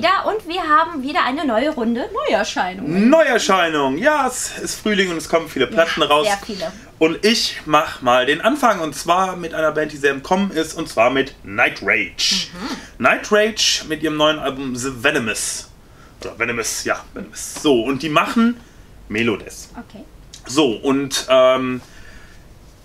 wieder und wir haben wieder eine neue Runde Neuerscheinungen. Neuerscheinung. Ja, es ist Frühling und es kommen viele Platten Ja, raus. sehr viele. Und ich mach mal den Anfang und zwar mit einer Band, die sehr im Kommen ist und zwar mit Night Rage. Mhm. Night Rage mit ihrem neuen Album The Venomous. Oder Venomous, ja, Venomous. So, und die machen Melodes. Okay. So, und ähm,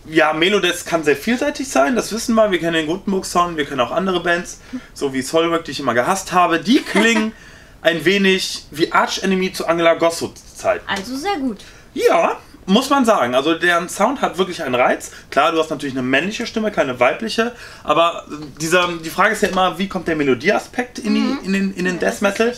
ja, Melodes kann sehr vielseitig sein, das wissen wir. Wir kennen den Gutenberg-Sound, wir kennen auch andere Bands, so wie Solberg, die ich immer gehasst habe. Die klingen ein wenig wie Arch Enemy zu Angela Gosso-Zeit. Also sehr gut. Ja, muss man sagen. Also deren Sound hat wirklich einen Reiz. Klar, du hast natürlich eine männliche Stimme, keine weibliche. Aber dieser, die Frage ist ja immer, wie kommt der Melodieaspekt in, die, in den, in den Ja, Death Metal?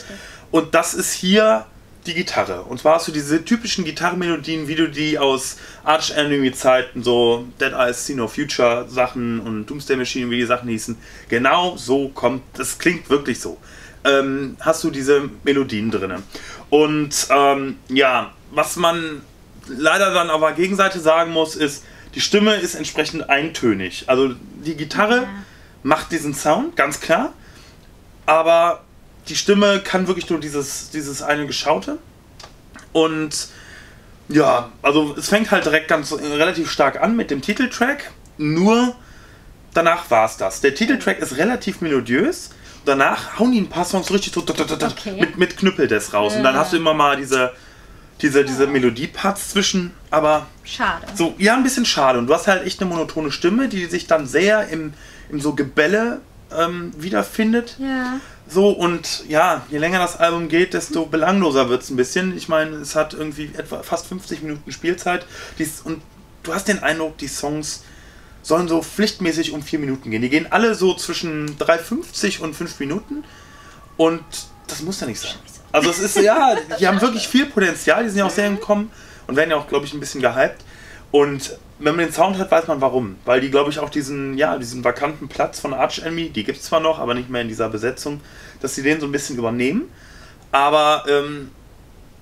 Und das ist hier die Gitarre. Und zwar hast du diese typischen Gitarrenmelodien, wie du die aus Arch Enemy Zeiten, so Dead Eyes, See No Future Sachen und Doomsday Machine, wie die Sachen hießen. Genau so kommt, das klingt wirklich so. Ähm, hast du diese Melodien drin. Und ähm, ja, was man leider dann auf der Gegenseite sagen muss, ist, die Stimme ist entsprechend eintönig. Also die Gitarre Ja. macht diesen Sound, ganz klar. Aber die Stimme kann wirklich nur dieses, dieses eine Geschaute. Und ja, also es fängt halt direkt ganz relativ stark an mit dem Titeltrack. Nur danach war es das. Der Titeltrack ist relativ melodiös. Danach hauen die ein paar Songs richtig so Okay. mit, mit Knüppel des raus. Und dann Ja. hast du immer mal diese, diese, diese Melodieparts zwischen. Aber Schade. so, ja, ein bisschen schade. Und du hast halt echt eine monotone Stimme, die sich dann sehr im, im so Gebälle ähm, wiederfindet. Ja. So, und ja, je länger das Album geht, desto belangloser wird es ein bisschen. Ich meine, es hat irgendwie etwa fast 50 Minuten Spielzeit. Dies, und du hast den Eindruck, die Songs sollen so pflichtmäßig um 4 Minuten gehen. Die gehen alle so zwischen 3,50 und 5 Minuten. Und das muss ja nicht sein. Also es ist, ja, die haben wirklich viel Potenzial, die sind ja auch sehr im Kommen und werden ja auch, glaube ich, ein bisschen gehypt. Und wenn man den Sound hat, weiß man warum. Weil die, glaube ich, auch diesen, ja, diesen vakanten Platz von Arch Enemy, die gibt es zwar noch, aber nicht mehr in dieser Besetzung, dass sie den so ein bisschen übernehmen. Aber ähm,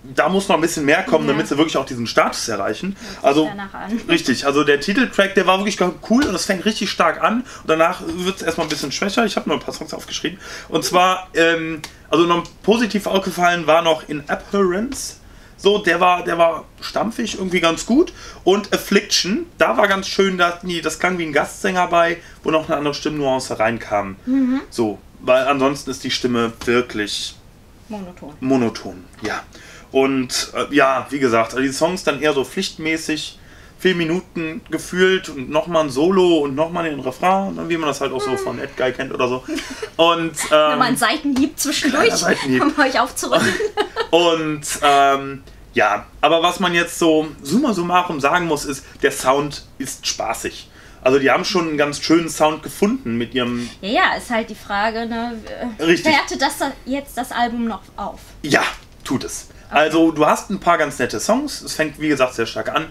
da muss noch ein bisschen mehr kommen, Ja. damit sie wirklich auch diesen Status erreichen. Also richtig, also der Titeltrack, der war wirklich cool und es fängt richtig stark an und danach wird es erstmal ein bisschen schwächer. Ich habe noch ein paar Songs aufgeschrieben. Und zwar, ähm, also noch positiv aufgefallen war noch In Abhorrence. So, der war, der war stampfig, irgendwie ganz gut. Und Affliction, da war ganz schön, da die, das klang wie ein Gastsänger bei, wo noch eine andere Stimmnuance reinkam. So, weil ansonsten ist die Stimme wirklich Monoton. monoton, ja. Und äh, ja, wie gesagt, also die Songs dann eher so pflichtmäßig, vier Minuten gefühlt und nochmal ein Solo und nochmal den Refrain, ne, wie man das halt auch so von Ed Guy kennt oder so. Und, Nochmal ähm, ein Seitenhieb zwischendurch, Seitenhieb. um euch aufzurücken. und ähm, ja, aber was man jetzt so summa summarum sagen muss, ist, der Sound ist spaßig. Also die haben schon einen ganz schönen Sound gefunden mit ihrem, ja, ja, ist halt die Frage, ne? äh, Richtig. Wertet das da jetzt das Album noch auf? Ja, tut es. Also du hast ein paar ganz nette Songs. Es fängt, wie gesagt, sehr stark an.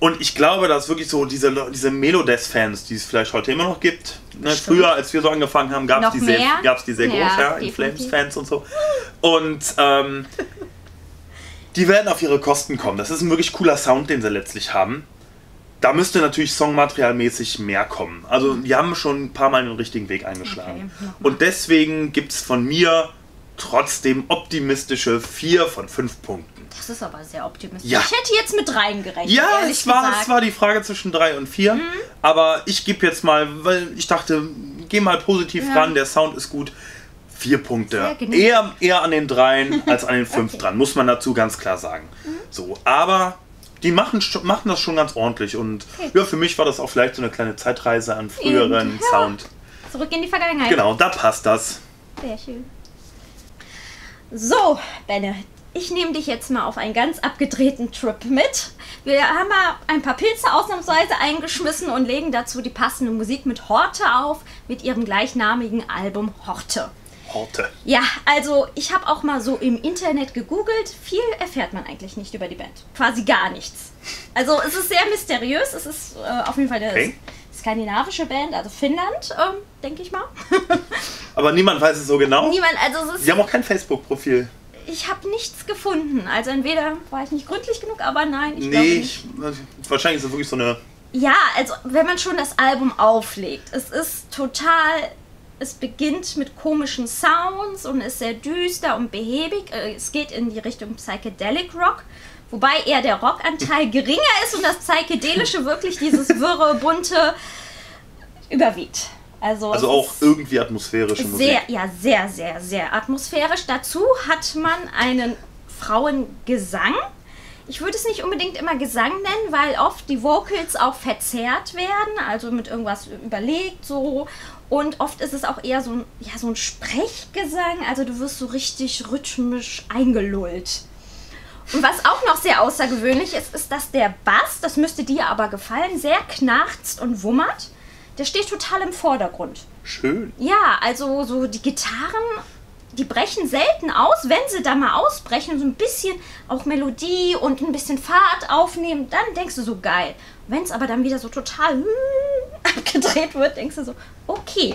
Und ich glaube, dass wirklich so diese, diese Melodeath-Fans, die es vielleicht heute immer noch gibt. Ne, früher, als wir so angefangen haben, gab es die, sehr- gab's die sehr groß, Ja, ja, In. Flames-Fans und so. Und ähm, die werden auf ihre Kosten kommen. Das ist ein wirklich cooler Sound, den sie letztlich haben. Da müsste natürlich songmaterialmäßig mehr kommen. Also die haben schon ein paar Mal den richtigen Weg eingeschlagen. Okay. Und deswegen gibt es von mir trotzdem optimistische 4 von 5 Punkten. Das ist aber sehr optimistisch. Ja. Ich hätte jetzt mit rein gerechnet. Ja, es war. Mhm. es war die Frage zwischen 3 und 4. Aber ich gebe jetzt mal, weil ich dachte, geh mal positiv Ja. ran, der Sound ist gut. Vier Punkte. Sehr genug. Eher, eher an den dreien als an den fünf Okay. Mhm. dran, muss man dazu ganz klar sagen. So, aber die machen, machen das schon ganz ordentlich. Und Okay. ja, für mich war das auch vielleicht so eine kleine Zeitreise an früheren Ja. Sound. Zurück in die Vergangenheit. Genau, da passt das. Sehr schön. So, Benne, ich nehme dich jetzt mal auf einen ganz abgedrehten Trip mit. Wir haben mal ein paar Pilze ausnahmsweise eingeschmissen und legen dazu die passende Musik mit Horte auf, mit ihrem gleichnamigen Album Horte. Horte. Ja, also ich habe auch mal so im Internet gegoogelt. Viel erfährt man eigentlich nicht über die Band. Quasi gar nichts. Also es ist sehr mysteriös. Es ist äh, auf jeden Fall eine Okay. Skandinavische Band, also Finnland, ähm, denke ich mal. Aber niemand weiß es so genau. Niemand, also es ist Sie haben auch kein Facebook-Profil. Ich habe nichts gefunden. Also entweder war ich nicht gründlich genug, aber nein, ich glaube Nee, nicht. ich, wahrscheinlich ist es wirklich so eine. Ja, also wenn man schon das Album auflegt, es ist total Es beginnt mit komischen Sounds und ist sehr düster und behäbig. Äh, Es geht in die Richtung Psychedelic Rock. Wobei eher der Rockanteil geringer ist und das Psychedelische wirklich dieses wirre, bunte überwiegt. Also, Also auch irgendwie atmosphärische Musik. sehr, ja, sehr, sehr, sehr atmosphärisch. Dazu hat man einen Frauengesang. Ich würde es nicht unbedingt immer Gesang nennen, weil oft die Vocals auch verzerrt werden, also mit irgendwas überlegt so. Und oft ist es auch eher so ein, ja, so ein Sprechgesang, also du wirst so richtig rhythmisch eingelullt. Und was auch noch sehr außergewöhnlich ist, ist, dass der Bass, das müsste dir aber gefallen, sehr knarzt und wummert. Der steht total im Vordergrund. Schön. Ja, also so die Gitarren, die brechen selten aus. Wenn sie da mal ausbrechen, so ein bisschen auch Melodie und ein bisschen Fahrt aufnehmen, dann denkst du so geil. Wenn es aber dann wieder so total abgedreht wird, denkst du so, okay.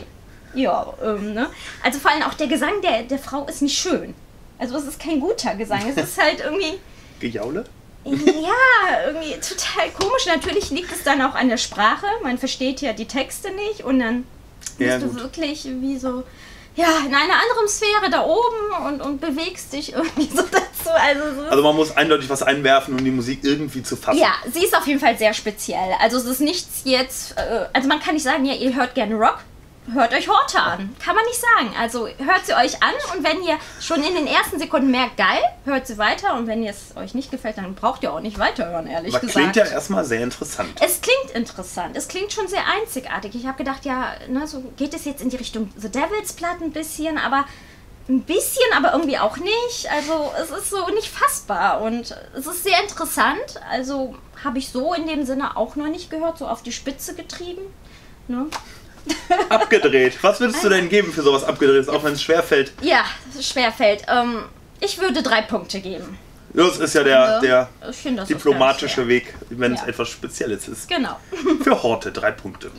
Ja, ähm, ne? Also vor allem auch der Gesang der, der Frau ist nicht schön. Also es ist kein guter Gesang. Es ist halt irgendwie. Gejaule? Ja, irgendwie total komisch. Natürlich liegt es dann auch an der Sprache. Man versteht ja die Texte nicht und dann Ja, bist du gut. wirklich wie so, ja, in einer anderen Sphäre da oben und, und bewegst dich irgendwie so dazu. Also, so Also man muss eindeutig was einwerfen, um die Musik irgendwie zu fassen. ja, sie ist auf jeden Fall sehr speziell. Also es ist nichts jetzt, äh, also man kann nicht sagen, ja, ihr hört gerne Rock. Hört euch Horte an. Kann man nicht sagen. Also hört sie euch an und wenn ihr schon in den ersten Sekunden merkt, geil, hört sie weiter und wenn es euch nicht gefällt, dann braucht ihr auch nicht weiterhören, ehrlich Aber gesagt. klingt ja erstmal sehr interessant. Es klingt interessant. Es klingt schon sehr einzigartig. Ich habe gedacht, ja, ne, so geht es jetzt in die Richtung The Devil's Blood ein bisschen, aber ein bisschen, aber irgendwie auch nicht. Also es ist so nicht fassbar und es ist sehr interessant. Also habe ich so in dem Sinne auch noch nicht gehört, so auf die Spitze getrieben. Ne? Abgedreht. Was würdest du denn geben für sowas abgedrehtes, auch wenn es schwerfällt? Ja, schwerfällt. Ähm, ich würde drei Punkte geben. Das ist ja der, der finde, diplomatische Weg, wenn es Ja. etwas Spezielles ist. Genau. Für Horte drei Punkte.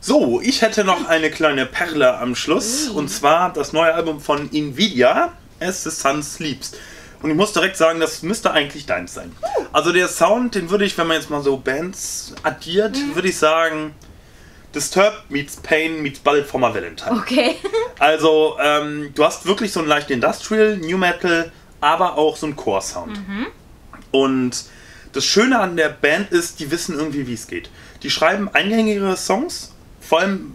So, ich hätte noch eine kleine Perle am Schluss. Und zwar das neue Album von Nvidia, As the Sun Sleeps. Und ich muss direkt sagen, das müsste eigentlich deins sein. Also der Sound, den würde ich, wenn man jetzt mal so Bands addiert, würde ich sagen, Disturbed meets Pain meets Bullet for my Valentine. Okay. Also, ähm, du hast wirklich so einen leicht Industrial, New Metal, aber auch so einen Core-Sound. Und das Schöne an der Band ist, die wissen irgendwie, wie es geht. Die schreiben eingängigere Songs, vor allem,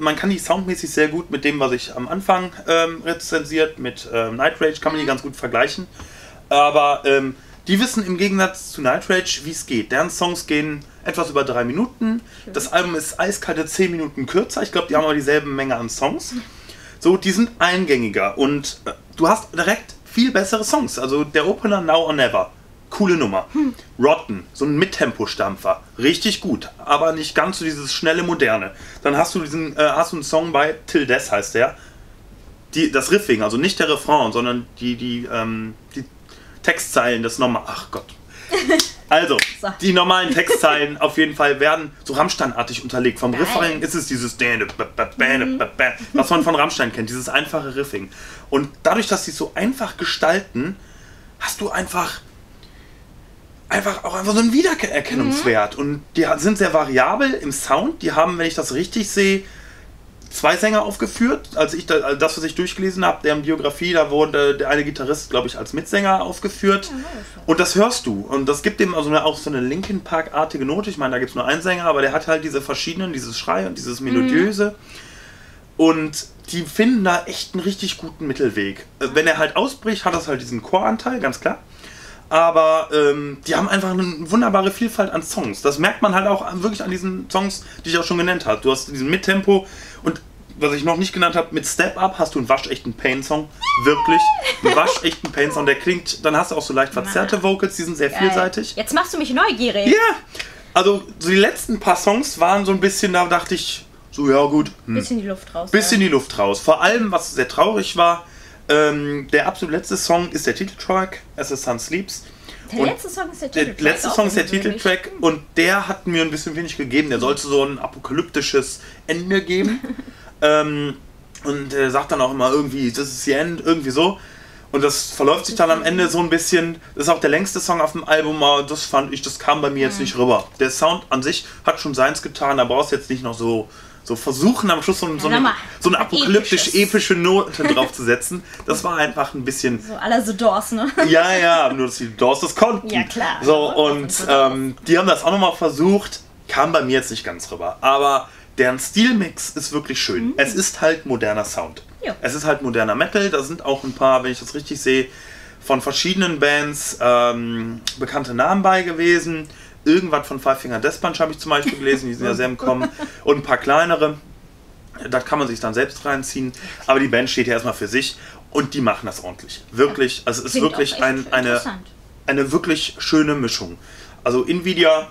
man kann die soundmäßig sehr gut mit dem, was ich am Anfang ähm, rezensiert, mit ähm, Night Rage, kann man die ganz gut vergleichen. Aber ähm, die wissen im Gegensatz zu Night Rage, wie es geht. Deren Songs gehen etwas über drei Minuten. Das Album ist eiskalte zehn Minuten kürzer. Ich glaube, die haben aber dieselben Menge an Songs. So, die sind eingängiger und äh, du hast direkt viel bessere Songs. Also der Opener Now or Never. Coole Nummer. Rotten, so ein Mittempo-Stampfer. Richtig gut, aber nicht ganz so dieses schnelle Moderne. Dann hast du diesen, äh, hast du einen Song bei Till Death heißt der. Die, das Riffing, also nicht der Refrain, sondern die, die, ähm, die Textzeilen des normal. Ach Gott. Also, So. die normalen Textzeilen auf jeden Fall werden so Rammsteinartig unterlegt. Vom Geil. Riffing ist es dieses was man von Rammstein kennt, dieses einfache Riffing. Und dadurch, dass sie es so einfach gestalten, hast du einfach einfach auch einfach so einen Wiedererkennungswert. Und die sind sehr variabel im Sound. Die haben, wenn ich das richtig sehe, zwei Sänger aufgeführt. Als ich da, also das, was ich durchgelesen habe, deren Biografie, da wurde der eine Gitarrist, glaube ich, als Mitsänger aufgeführt. Und das hörst du. Und das gibt dem also eine, auch so eine Linkin Park-artige Note. Ich meine, da gibt es nur einen Sänger, aber der hat halt diese verschiedenen, dieses Schrei und dieses Melodiöse. Und die finden da echt einen richtig guten Mittelweg. Wenn er halt ausbricht, hat das halt diesen Chor-Anteil, ganz klar. Aber ähm, die haben einfach eine wunderbare Vielfalt an Songs. Das merkt man halt auch wirklich an diesen Songs, die ich auch schon genannt habe. Du hast diesen Mittempo und was ich noch nicht genannt habe, mit Step Up hast du einen waschechten Pain-Song. Wirklich. Einen waschechten Pain-Song. Der klingt, dann hast du auch so leicht verzerrte Vocals, die sind sehr vielseitig. Jetzt machst du mich neugierig. Ja! Also, so die letzten paar Songs waren so ein bisschen, da dachte ich, so, ja, gut. Hm. Bisschen die Luft raus. Bisschen die Luft raus. Vor allem, was sehr traurig war, ähm, der absolut letzte Song ist der Titeltrack, As the Sun Sleeps. Der Und letzte Song ist der Der Titeltrack. letzte auch Song ist der. Titeltrack und der hat mir ein bisschen wenig gegeben. Der sollte so ein apokalyptisches Ende geben. ähm, und er sagt dann auch immer irgendwie, das ist the end, irgendwie so. Und das verläuft sich dann am Ende so ein bisschen. Das ist auch der längste Song auf dem Album, aber das fand ich, das kam bei mir jetzt nicht rüber. Der Sound an sich hat schon seins getan, da brauchst du jetzt nicht noch so so versuchen am Schluss so, so, eine, so eine was apokalyptisch Episches. epische Note draufzusetzen. Das war einfach ein bisschen. So aller The Doors, ne? Ja, ja, nur dass die Doors das konnten. Ja, klar. So, und so ähm, die haben das auch nochmal versucht, kam bei mir jetzt nicht ganz rüber. Aber deren Stilmix ist wirklich schön. Es ist halt moderner Sound. Mhm. Ja. Es ist halt moderner Metal. Da sind auch ein paar, wenn ich das richtig sehe, von verschiedenen Bands ähm, bekannte Namen bei gewesen. Irgendwas von Five Finger Death Punch habe ich zum Beispiel gelesen, die sind ja sehr im Kommen. Und ein paar kleinere. Da kann man sich dann selbst reinziehen. Aber die Band steht ja erstmal für sich und die machen das ordentlich. Wirklich. Also es ist wirklich ein, eine, eine wirklich schöne Mischung. Also Nvidia,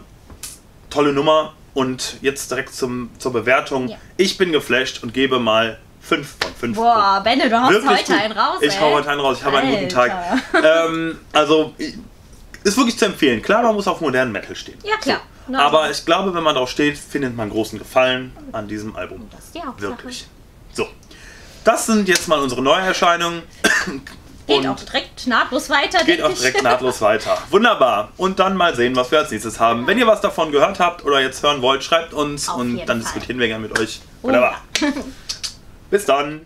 tolle Nummer. Und jetzt direkt zum, zur Bewertung. Ja. Ich bin geflasht und gebe mal 5 von 5. Boah, Benne, du haust Wirklich heute gut. einen raus. Ich ey. hau heute einen raus. Ich habe einen guten Tag. Ähm, also ist wirklich zu empfehlen. Klar, man muss auf modernen Metal stehen. Ja, klar. So. Aber ich glaube, wenn man drauf steht, findet man großen Gefallen an diesem Album. Das ist die Hauptsache. Wirklich. So. Das sind jetzt mal unsere Neuerscheinungen. Geht Und auch direkt nahtlos weiter. geht auch direkt nahtlos weiter. Wunderbar. Und dann mal sehen, was wir als nächstes haben. Wenn ihr was davon gehört habt oder jetzt hören wollt, schreibt uns Auf und dann Fall. diskutieren wir gerne mit euch. Oh Wunderbar. Bis dann.